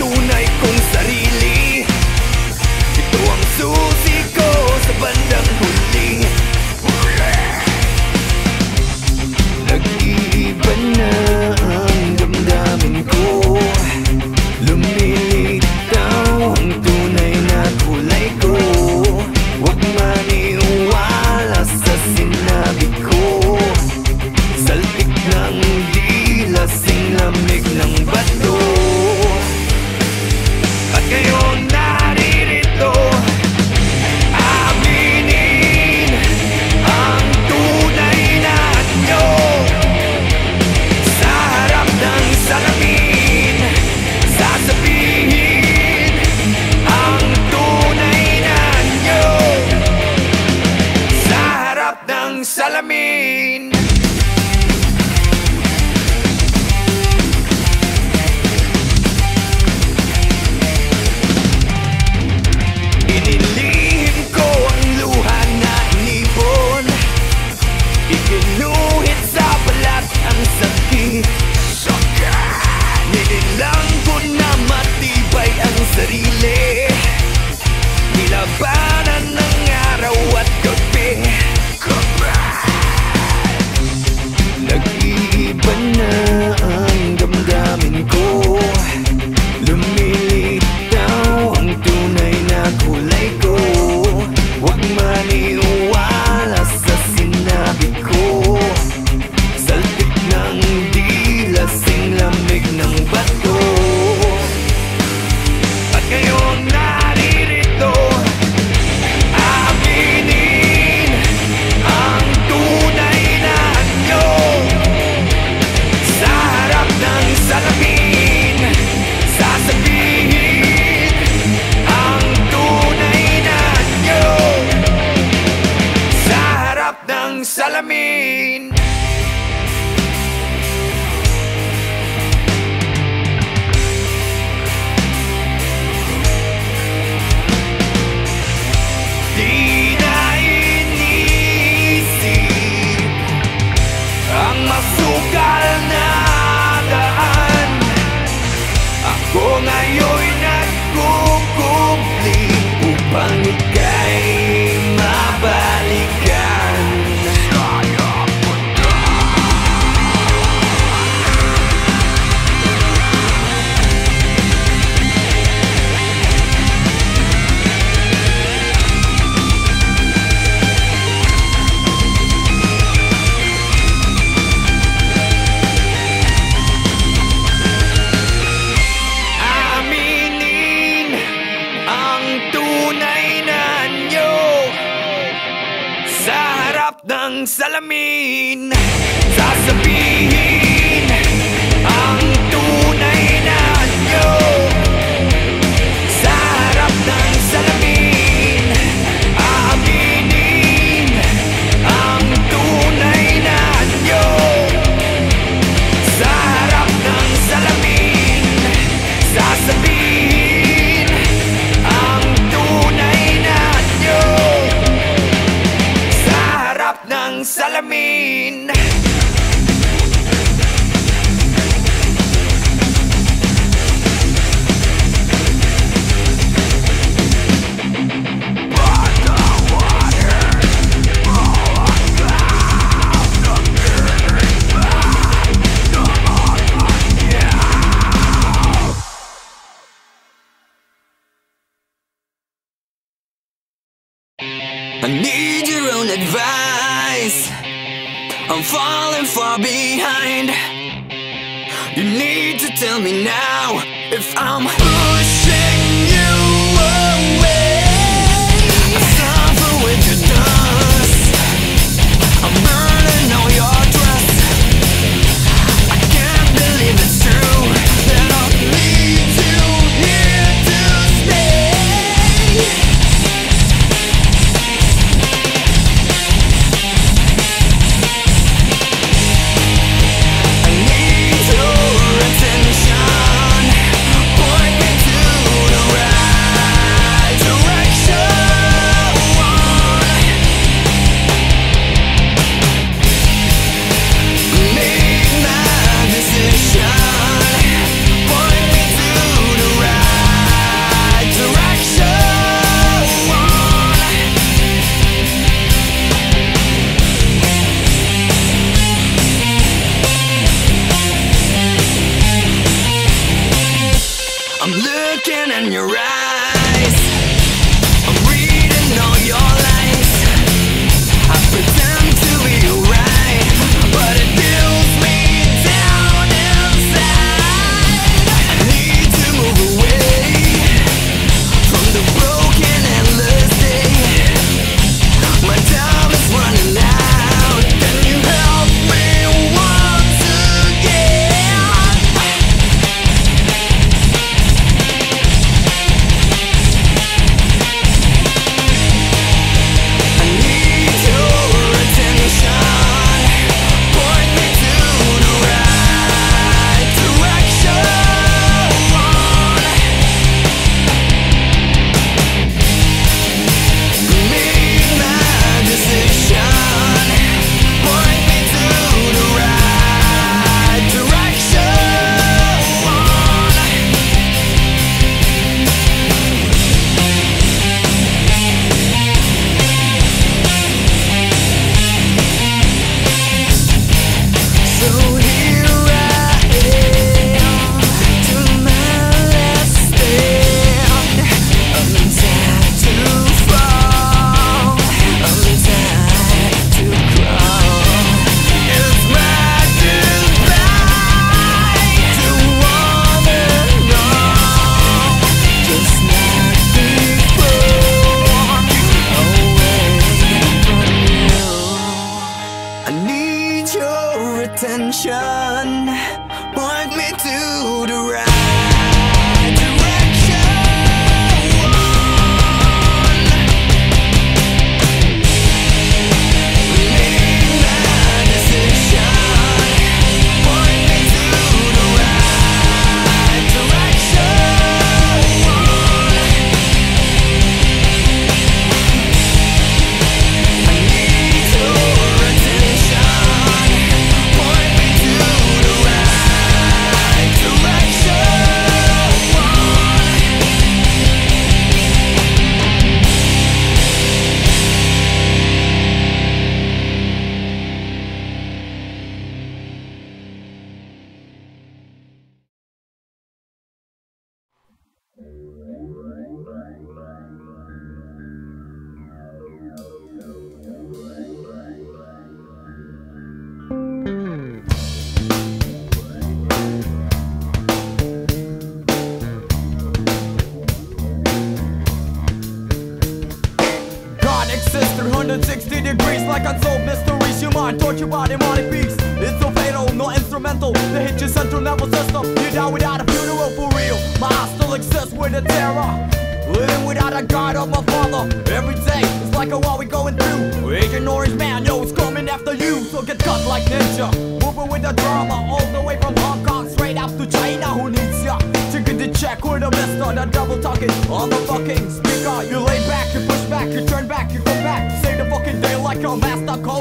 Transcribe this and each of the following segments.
fortuna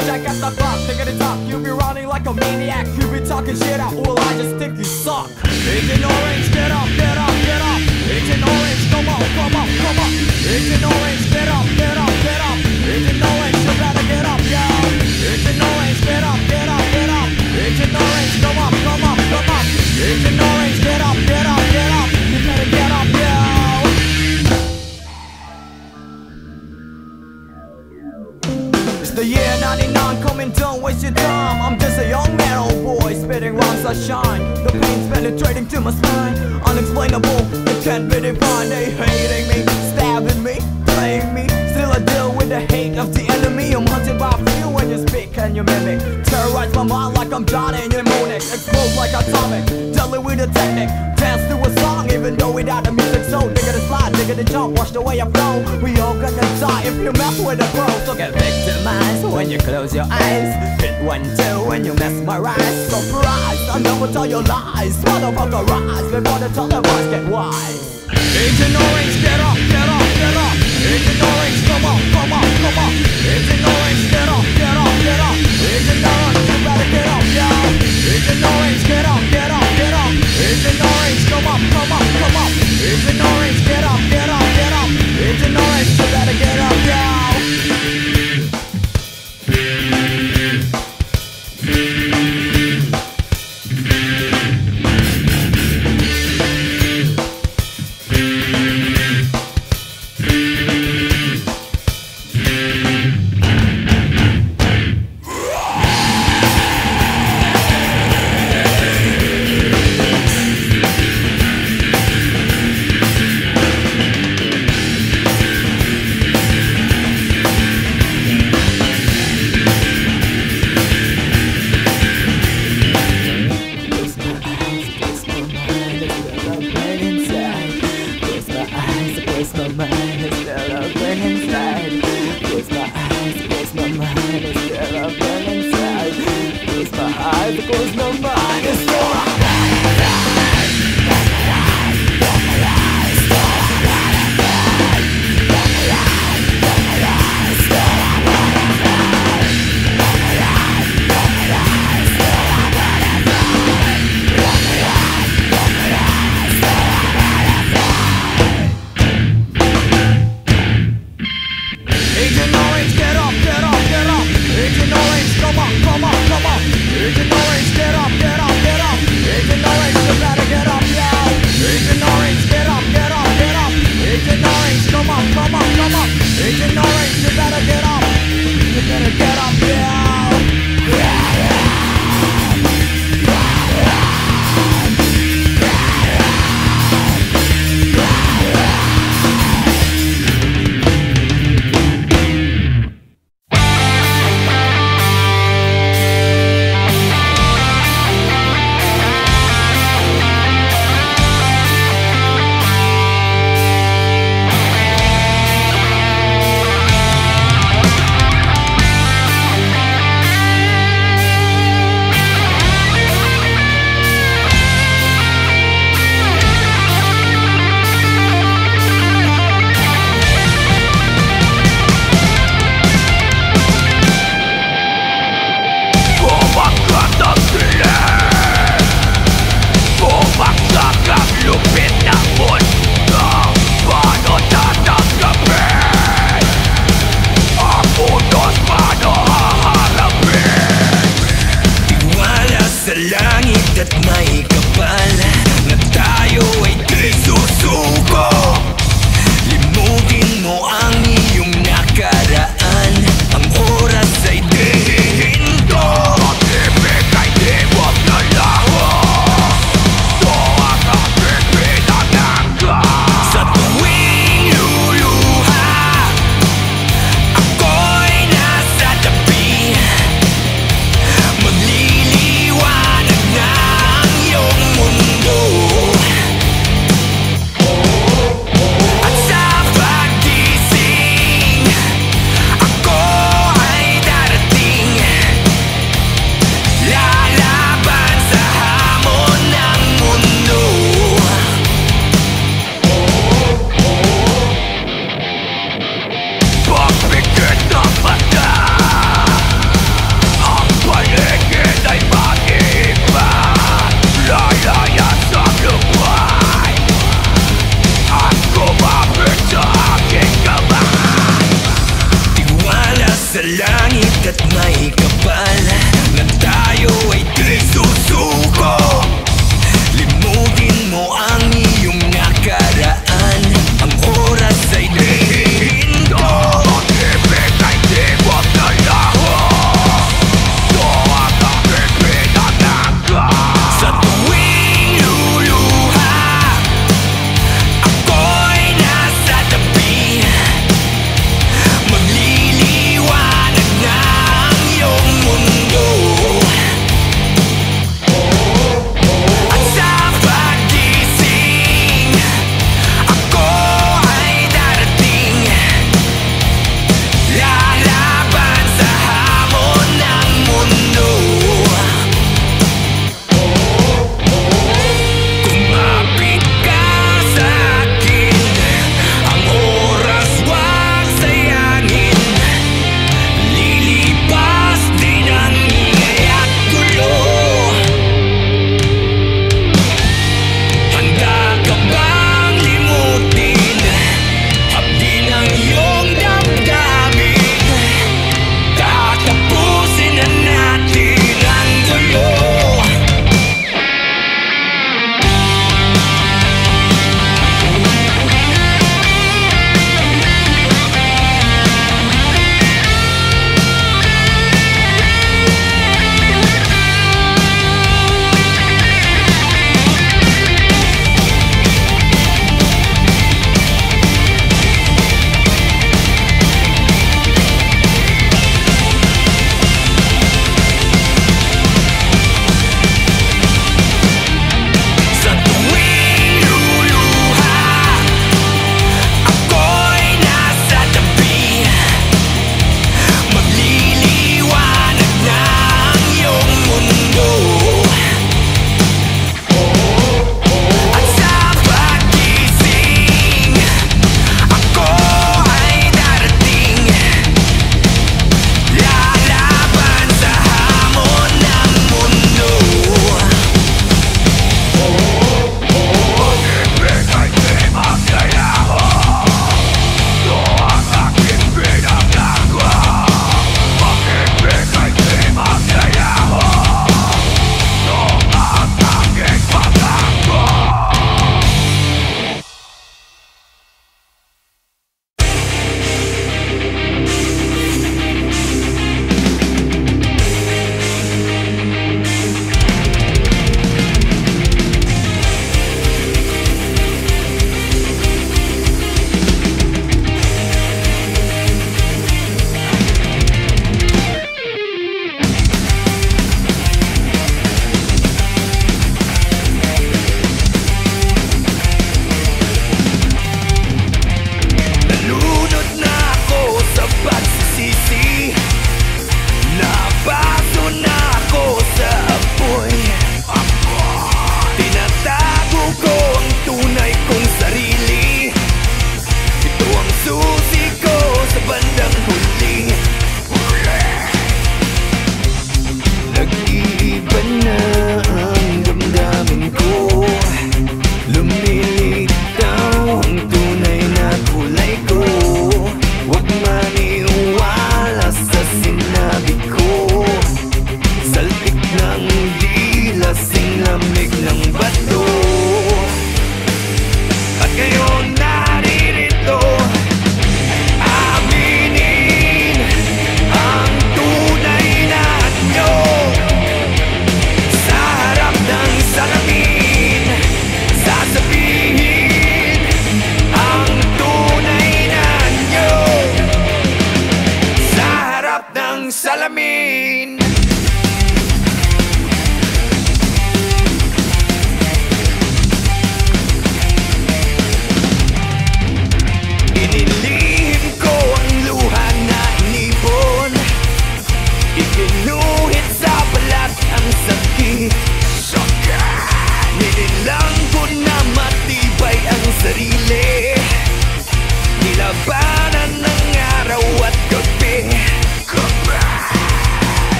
at the you be running like a maniac. You be talking shit out, well, I just think you suck. Agent Orange, get up, get up, get up. Agent Orange, come on, come on, come on. Agent Orange, get up, get up, 99 coming, don't waste your time. I'm just a young man, old boy, spitting rhymes I shine. The pain's penetrating to my spine. Unexplainable, it can't be defined. They hating me, stabbing me, playing me. Still I deal with the hate of the enemy. I'm hunted by few when you speak and you mimic. Terrorize my mind like I'm Johnny mnemonic. Explode like atomic, deadly with a technique. Dance to a even though without the music. So digga the slide, digga the jump, watch the way I flow. We all gonna die if you mess with the pro. So get victimized when you close your eyes. Hit one, two when you mesmerize. Surprise, I never tell you lies. Motherfucker rise before the televised get wise. Agent Orange, get up, get up, get up. Agent Orange, come on, come on, come on. Agent Orange, get up, get up, get up. Agent Orange, you better get up, yo. Agent Orange, get up, get up, up. Agent Orange, come up, come up, come up. Agent Orange, close my mind, it's still burn inside. Close my eyes, close my mind, it's still burn inside. Close my eyes, close my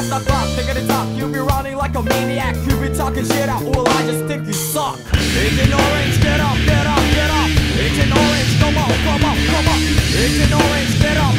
at the clock. Top, you be running like a maniac. You be talking shit out. Well, I just think you suck. Agent Orange, get up, get up, get up. Agent Orange, come on, come on, come on. Agent Orange, get up,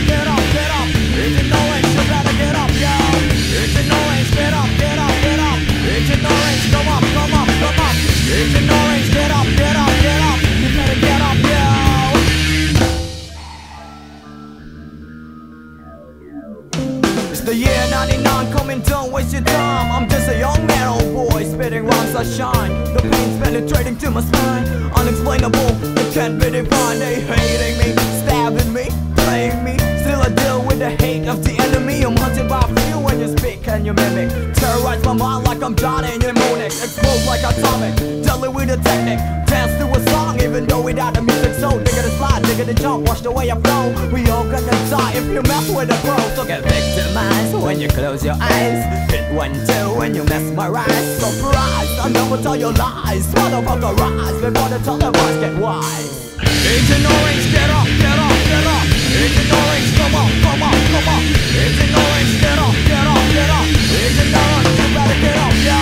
penetrating to my spine. Unexplainable, it can't be defined. They hating me, stabbing me, playing me. Still I deal with the hate of the enemy. I'm hunted by few when you speak and you mimic. Terrorize my mind like I'm Johnny mnemonic. Explode like atomic, deadly with a technique. Dance to a song even though without the music. So nigga to slide, nigga to jump, watch the way I flow. We all gonna die if you mess with a pro. So get victimized when you close your eyes. Hit one, two when you mesmerize. Surprise, I never tell you lies. Motherfucker rise before the televised get wise. Agent Orange, get up, get up, get up. Agent Orange, come on, come on, come on. Agent Orange, get up, get up, get up. Agent Orange, you better get up, yo.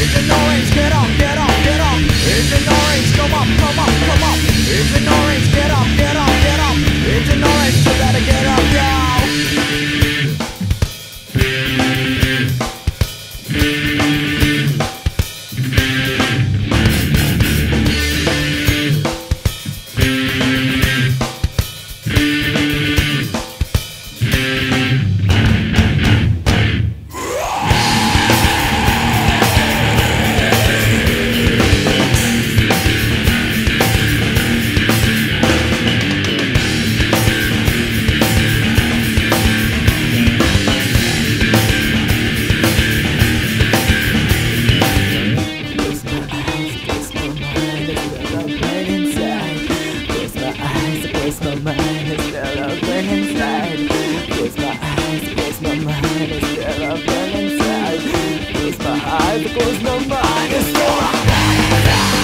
Agent Orange, get up, get up, come up, come up, my mind, it's still open inside. Close my eyes, close my mind, it's still open inside. Close my eyes, close my mind, it's still open inside.